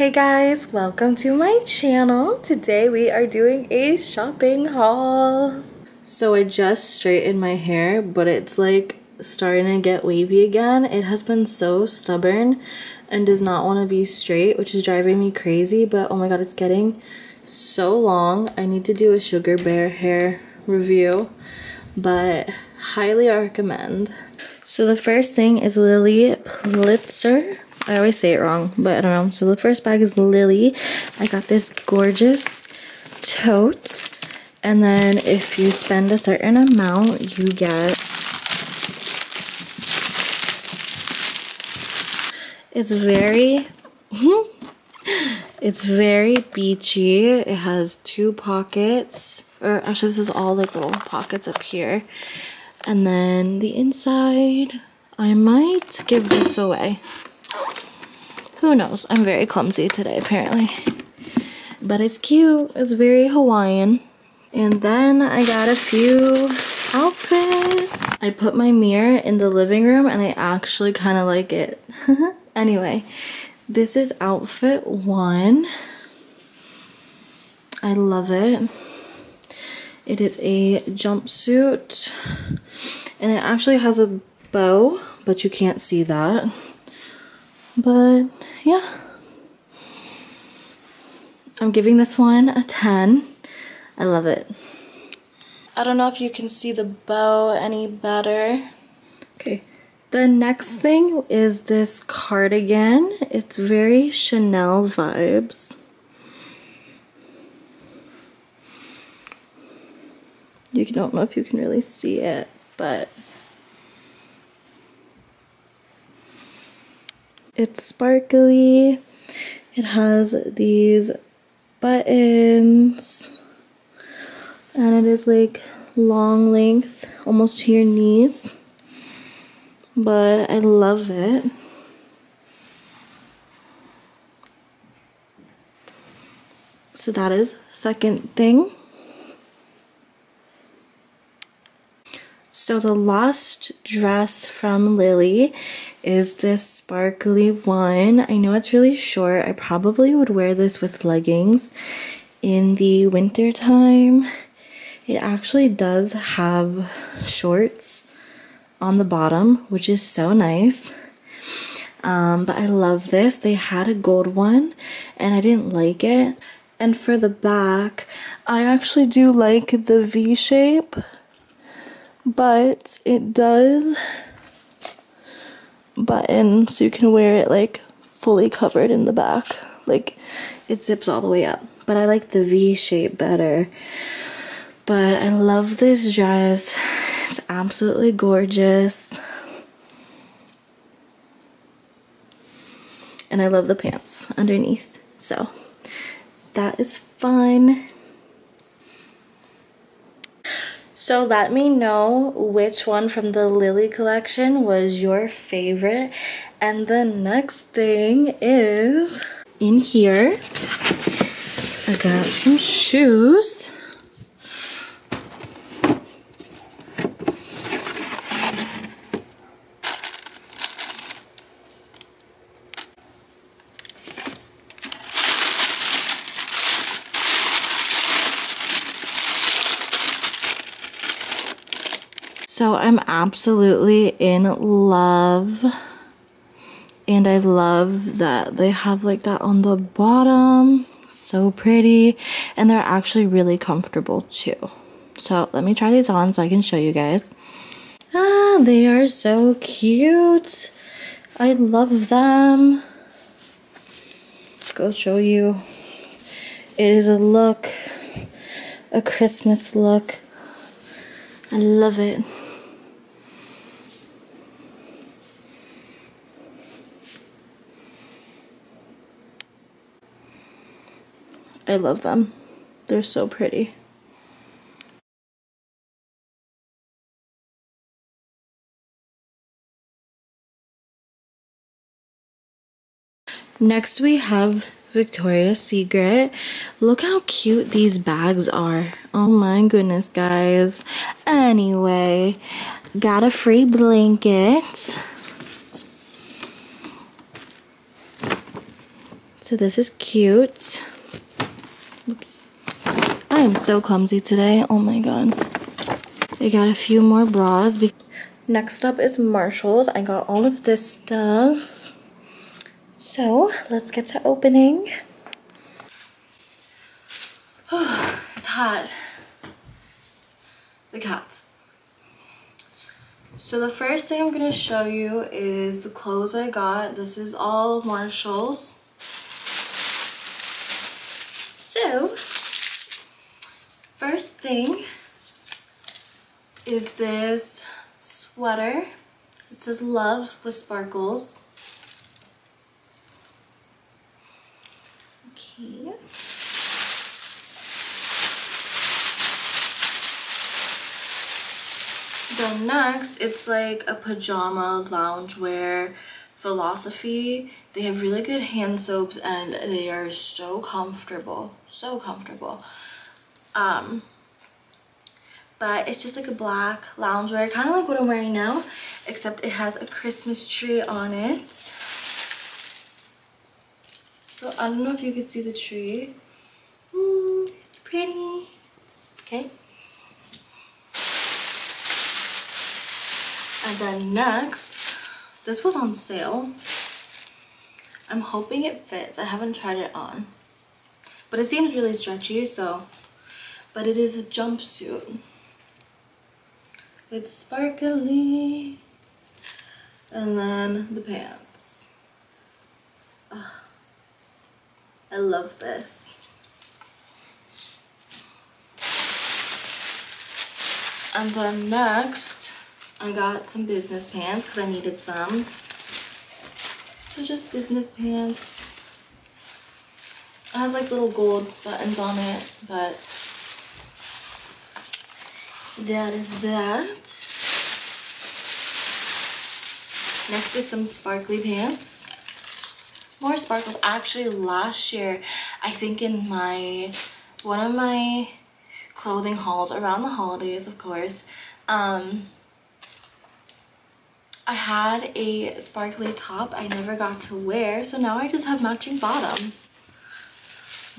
Hey guys, welcome to my channel. Today we are doing a shopping haul. So I just straightened my hair, but it's like starting to get wavy again. It has been so stubborn and does not want to be straight, which is driving me crazy, but oh my god, it's getting so long. I need to do a Sugar Bear hair review, but highly recommend. So the first thing is Lilly Pulitzer I always say it wrong, but I don't know. So the first bag is Lilly. I got this gorgeous tote. And then if you spend a certain amount, you get... It's very... it's very beachy. It has two pockets. Or actually, this is all like little pockets up here. And then the inside, I might give this away. Who knows? I'm very clumsy today, apparently. But it's cute. It's very Hawaiian. And then I got a few outfits. I put my mirror in the living room and I actually kind of like it. anyway, this is outfit one. I love it. It is a jumpsuit and it actually has a bow, but you can't see that. But yeah. I'm giving this one a 10. I love it. I don't know if you can see the bow any better. Okay, the next thing is this cardigan. It's very Chanel vibes. You don't know if you can really see it, but It's sparkly. It has these buttons. And it is like long length, almost to your knees. But I love it. So that is second thing. So the last dress from Lilly is this sparkly one. I know it's really short. I probably would wear this with leggings in the winter time. It actually does have shorts on the bottom, which is so nice. Um, but I love this. They had a gold one and I didn't like it. And for the back, I actually do like the V shape, but it does button so you can wear it like fully covered in the back. Like it zips all the way up. But I like the V shape better. But I love this dress. It's absolutely gorgeous. And I love the pants underneath. So that is fun. So let me know which one from the Lilly collection was your favorite. And the next thing is in here, I got some shoes. So I'm absolutely in love. And I love that they have like that on the bottom. So pretty. And they're actually really comfortable too. So let me try these on so I can show you guys. Ah, they are so cute. I love them. Go show you. It is a look, a Christmas look. I love it. I love them. They're so pretty. Next we have Victoria's Secret. Look how cute these bags are. Oh my goodness, guys. Anyway, got a free blanket. So this is cute. Oops. I am so clumsy today. Oh my god. I got a few more bras. Next up is Marshalls. I got all of this stuff. So let's get to opening. it's hot. The cats. So the first thing I'm going to show you is the clothes I got. This is all Marshalls. So, first thing is this sweater. It says love with sparkles. Okay. Then next, it's like a pajama loungewear philosophy. They have really good hand soaps and they are so comfortable. So comfortable. Um, but it's just like a black loungewear, kind of like what I'm wearing now, except it has a Christmas tree on it. So I don't know if you could see the tree. Mm, it's pretty. Okay. And then next, this was on sale. I'm hoping it fits. I haven't tried it on. But it seems really stretchy, so... But it is a jumpsuit. It's sparkly. And then the pants. Oh, I love this. And then next, I got some business pants because I needed some. So just business pants. It has like little gold buttons on it, but that is that. Next is some sparkly pants. More sparkles. Actually, last year, I think in my, one of my clothing hauls around the holidays, of course, um, I had a sparkly top I never got to wear, so now I just have matching bottoms.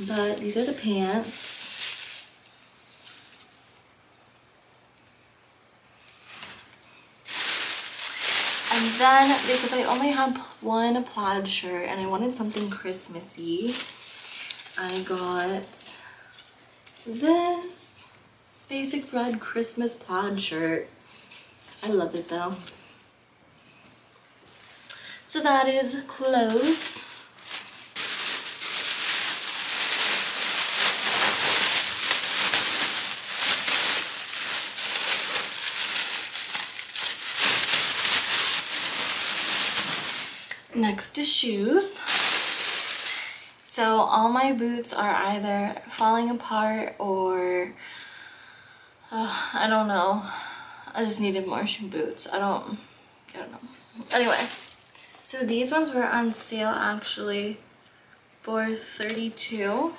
But these are the pants. And then, because I only have one plaid shirt and I wanted something Christmassy, I got this basic red Christmas plaid shirt. I love it though. So that is clothes. Next is shoes. So all my boots are either falling apart or uh, I don't know. I just needed more boots. I don't, I don't know. Anyway, so these ones were on sale actually for 32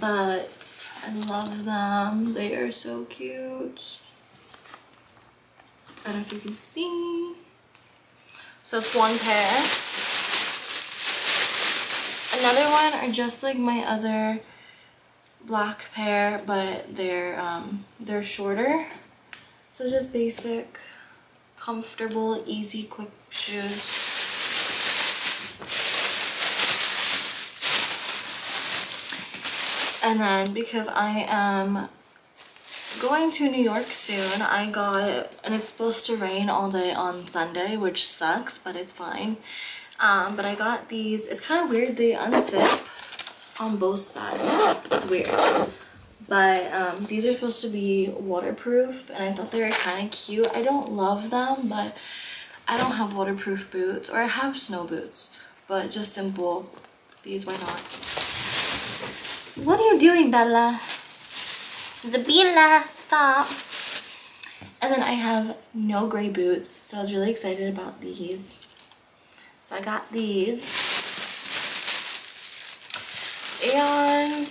but I love them. They are so cute. I don't know if you can see. So it's one pair. Another one are just like my other black pair, but they're um, they're shorter. So just basic, comfortable, easy, quick shoes. And then because I am going to New York soon. I got, and it's supposed to rain all day on Sunday, which sucks, but it's fine. Um, but I got these. It's kind of weird. They unzip on both sides. It's weird. But um, these are supposed to be waterproof, and I thought they were kind of cute. I don't love them, but I don't have waterproof boots, or I have snow boots, but just simple. These, why not? What are you doing, Bella? Zabila, stop. And then I have no gray boots, so I was really excited about these. So I got these. And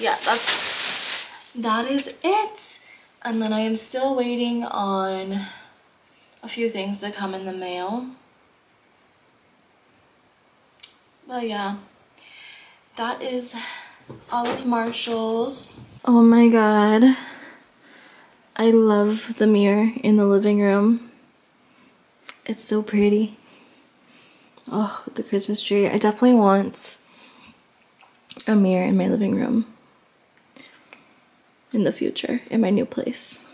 yeah, that's that is it. And then I am still waiting on a few things to come in the mail. But yeah, that is all of Marshall's. Oh my god. I love the mirror in the living room. It's so pretty. Oh, the Christmas tree. I definitely want a mirror in my living room in the future in my new place.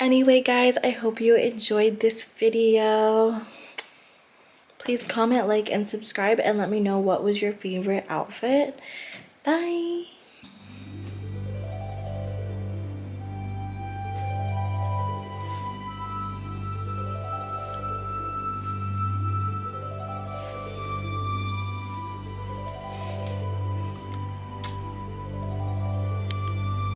Anyway guys, I hope you enjoyed this video. Please comment, like, and subscribe and let me know what was your favorite outfit. Bye!